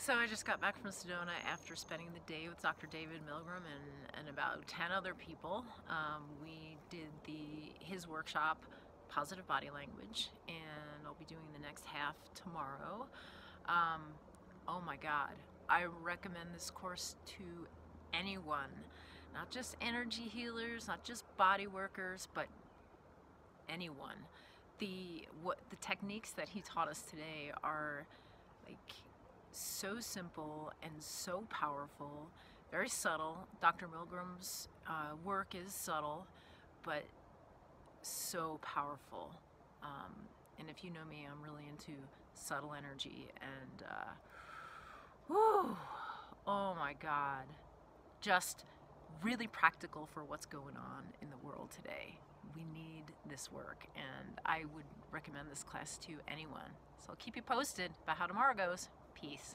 So I just got back from Sedona after spending the day with Dr. David Milgram and, and about 10 other people. Um, we did the his workshop, Positive Body Language, and I'll be doing the next half tomorrow. Um, oh my God, I recommend this course to anyone, not just energy healers, not just body workers, but anyone. The what the techniques that he taught us today are like so simple and so powerful, very subtle. Dr. Milgram's uh, work is subtle, but so powerful. Um, and if you know me, I'm really into subtle energy and, uh, oh my God, just really practical for what's going on in the world today. We need this work, and I would recommend this class to anyone. So I'll keep you posted about how tomorrow goes. Peace.